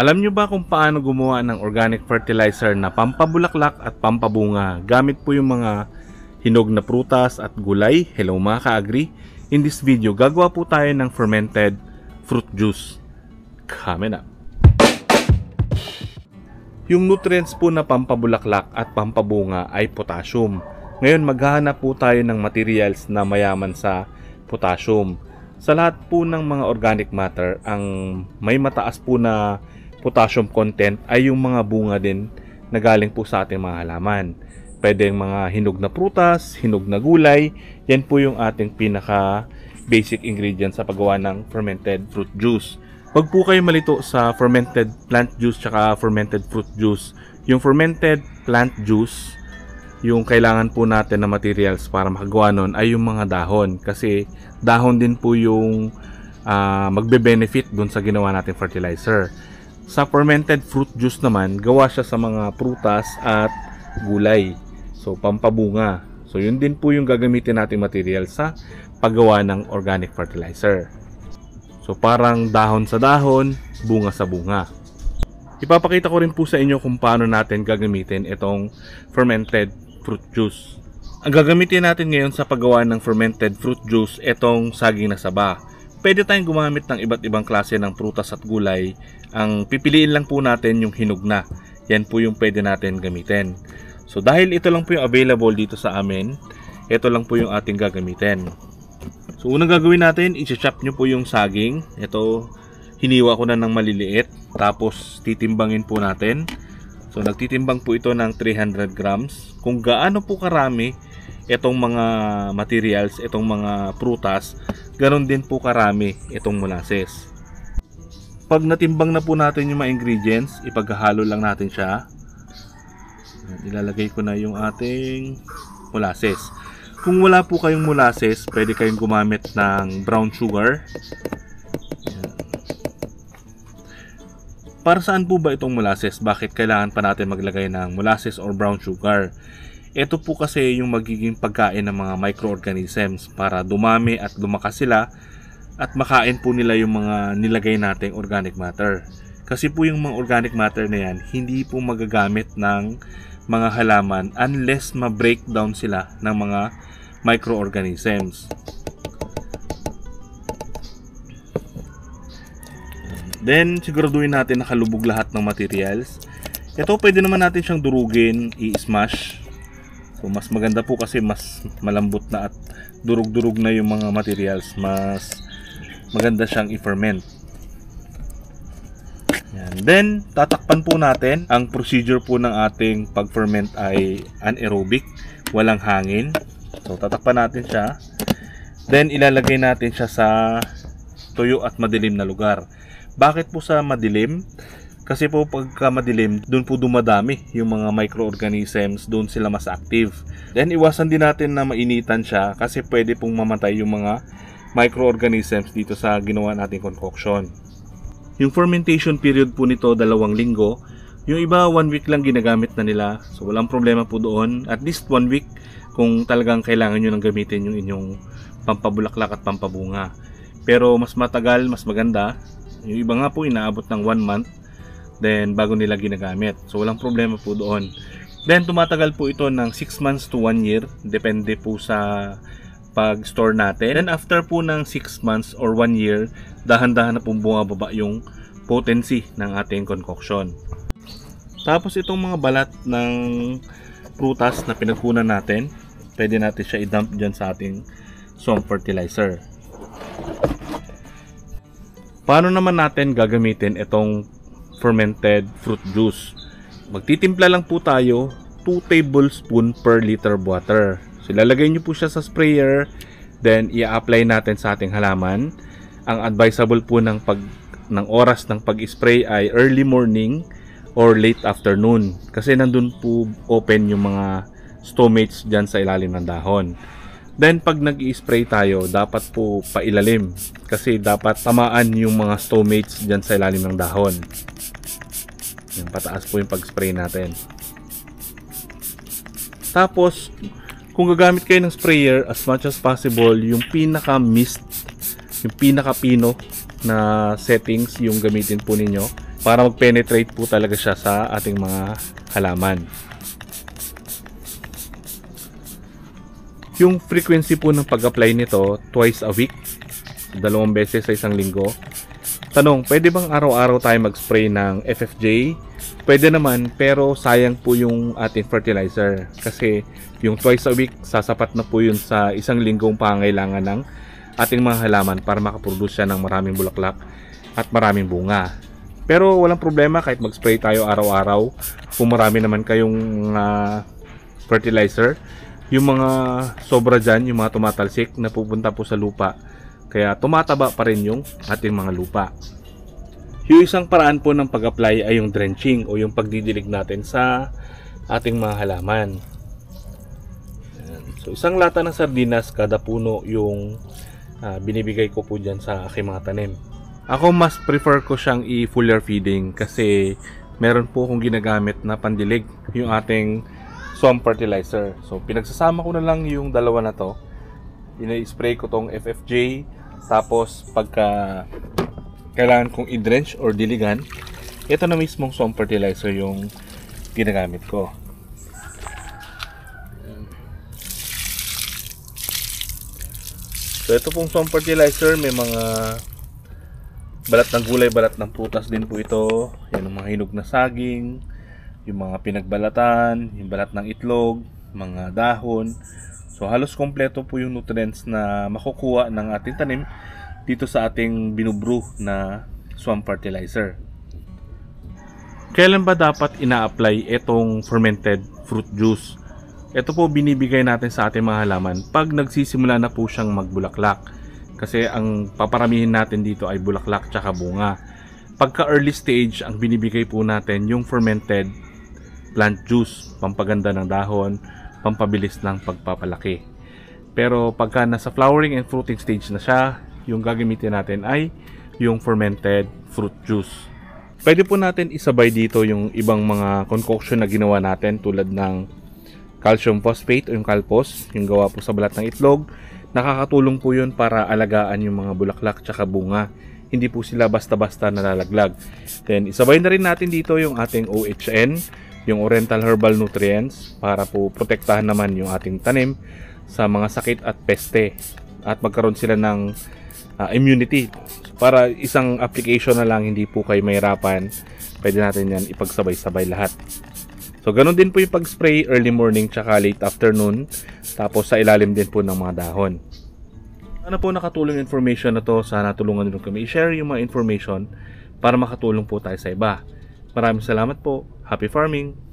Alam nyo ba kung paano gumawa ng organic fertilizer na pampabulaklak at pampabunga gamit po yung mga hinog na prutas at gulay? Hello mga ka-agri! In this video, gagawa po tayo ng fermented fruit juice. Coming up! Yung nutrients po na pampabulaklak at pampabunga ay potassium. Ngayon maghahanap po tayo ng materials na mayaman sa potassium. Sa lahat po ng mga organic matter, ang may mataas po na potassium content ay yung mga bunga din na galing po sa ating mga halaman. Pwede yung mga hinog na prutas, hinog na gulay, yan po yung ating pinaka basic ingredient sa paggawa ng fermented fruit juice. Huwag po kayo malito sa fermented plant juice tsaka fermented fruit juice. Yung fermented plant juice, yung kailangan po natin na materials para makagawa nun ay yung mga dahon. Kasi dahon din po yung uh, magbe-benefit dun sa ginawa nating fertilizer. Sa fermented fruit juice naman, gawa siya sa mga prutas at gulay. So, pampabunga. So, yun din po yung gagamitin nating material sa paggawa ng organic fertilizer. So, parang dahon sa dahon, bunga sa bunga. Ipapakita ko rin po sa inyo kung paano natin gagamitin itong fermented fruit juice. Ang gagamitin natin ngayon sa paggawa ng fermented fruit juice, itong saging na saba. Pwede tayong gumamit ng iba't ibang klase ng prutas at gulay. Ang pipiliin lang po natin yung hinog na. Yan po yung pwede natin gamitin. So dahil ito lang po yung available dito sa amin, ito lang po yung ating gagamitin. So unang gagawin natin, i-chop nyo po yung saging. Ito, hiniwa ko na ng maliliit. Tapos titimbangin po natin. So nagtitimbang po ito ng 300 grams. Kung gaano po karami itong mga materials, itong mga prutas, Ganon din po karami itong molasses. Pag natimbang na po natin yung mga ingredients, ipaghahalo lang natin siya. Ilalagay ko na yung ating molasses. Kung wala po kayong molasses, pwede kayong gumamit ng brown sugar. Para saan po ba itong molasses? Bakit kailangan pa natin maglagay ng molasses or brown sugar? Ito po kasi yung magiging pagkain ng mga microorganisms para dumami at lumakas sila at makain po nila yung mga nilagay nating organic matter. Kasi po yung mga organic matter na yan, hindi po magagamit ng mga halaman unless ma-breakdown sila ng mga microorganisms. Then, siguraduhin natin nakalubog lahat ng materials. Ito, pwede naman natin siyang durugin, i-smash So mas maganda po kasi mas malambot na at durug-durug na yung mga materials. Mas maganda siyang i-ferment. Yan. Then, tatakpan po natin. Ang procedure po ng ating pag-ferment ay anaerobic. Walang hangin. So, tatakpan natin siya. Then, ilalagay natin siya sa tuyo at madilim na lugar. Bakit po sa madilim? Kasi po pagka madilim, doon po dumadami yung mga microorganisms, doon sila mas active. Then iwasan din natin na mainitan siya kasi pwede pong mamatay yung mga microorganisms dito sa ginawa nating concoction. Yung fermentation period po nito dalawang linggo. Yung iba one week lang ginagamit na nila. So walang problema po doon. At least one week kung talagang kailangan nyo nang gamitin yung inyong pampabulaklak at pampabunga. Pero mas matagal, mas maganda. Yung iba nga po inaabot ng one month Then, bago nila ginagamit. So, walang problema po doon. Then, tumatagal po ito ng 6 months to 1 year. Depende po sa pag-store natin. Then, after po ng 6 months or 1 year, dahan-dahan na pong bumababa yung potency ng ating concoction. Tapos, itong mga balat ng prutas na pinagkunan natin, pwede natin siya i-dump dyan sa ating swamp fertilizer. Paano naman natin gagamitin itong fermented fruit juice. Magtitimpla lang po tayo 2 tablespoon per liter of water. So ilalagay nyo po siya sa sprayer, then i-apply natin sa ating halaman. Ang advisable po ng pag ng oras ng pag-spray ay early morning or late afternoon kasi nandun po open yung mga stomates dyan sa ilalim ng dahon. Then pag nag-i-spray tayo, dapat po pailalim kasi dapat tamaan yung mga stomates dyan sa ilalim ng dahon. Yung pataas po yung pag-spray natin. Tapos, kung gagamit kayo ng sprayer, as much as possible, yung pinaka-mist, yung pinaka-pino na settings yung gamitin po ninyo. para mag-penetrate po talaga siya sa ating mga halaman. Yung frequency po ng pag-apply nito, twice a week, dalawang beses sa isang linggo. Tanong, pwede bang araw-araw tayo mag-spray ng FFJ? Pwede naman, pero sayang po yung ating fertilizer. Kasi yung twice a week, sasapat na po yun sa isang linggong pangailangan ng ating mga halaman para makaproduce siya ng maraming bulaklak at maraming bunga. Pero walang problema kahit mag-spray tayo araw-araw. Kung marami naman kayong uh, fertilizer, yung mga sobra dyan, yung mga tumatalsik na pupunta po sa lupa. Kaya tumataba pa rin yung ating mga lupa. Yung isang paraan po ng pag-apply ay yung drenching o yung pagdidilig natin sa ating mga halaman. So isang lata ng sardinas kada puno yung uh, binibigay ko po dyan sa aking mga tanim. Ako mas prefer ko siyang i-fuller feeding kasi meron po akong ginagamit na pandilig yung ating swamp fertilizer. So pinagsasama ko na lang yung dalawa na to. Ina-spray ko tong FFJ tapos pagka kailangan kong i-drench or diligan, ito na mismong swamp fertilizer yung ginagamit ko. So ito pong swamp fertilizer, may mga balat ng gulay, balat ng prutas din po ito. Yan ang mga hinog na saging, yung mga pinagbalatan, yung balat ng itlog, mga dahon. So halos kompleto po yung nutrients na makukuha ng ating tanim dito sa ating binubrew na swamp fertilizer. Kailan ba dapat ina-apply itong fermented fruit juice? Ito po binibigay natin sa ating mga halaman pag nagsisimula na po siyang magbulaklak. Kasi ang paparamihin natin dito ay bulaklak tsaka bunga. Pagka early stage, ang binibigay po natin yung fermented plant juice, pampaganda ng dahon, pampabilis ng pagpapalaki. Pero pagka nasa flowering and fruiting stage na siya, yung gagamitin natin ay yung fermented fruit juice. Pwede po natin isabay dito yung ibang mga concoction na ginawa natin tulad ng calcium phosphate o yung calpos, yung gawa po sa balat ng itlog. Nakakatulong po yun para alagaan yung mga bulaklak tsaka bunga. Hindi po sila basta-basta nalalaglag. Then isabay na rin natin dito yung ating OHN, yung Oriental Herbal Nutrients para po protektahan naman yung ating tanim sa mga sakit at peste at magkaroon sila ng uh, immunity. Para isang application na lang, hindi po kayo mahirapan. Pwede natin yan ipagsabay-sabay lahat. So, ganun din po yung pag-spray early morning tsaka late afternoon. Tapos sa ilalim din po ng mga dahon. Sana po nakatulong information na to. Sana tulungan nyo kami i-share yung mga information para makatulong po tayo sa iba. Maraming salamat po. Happy farming!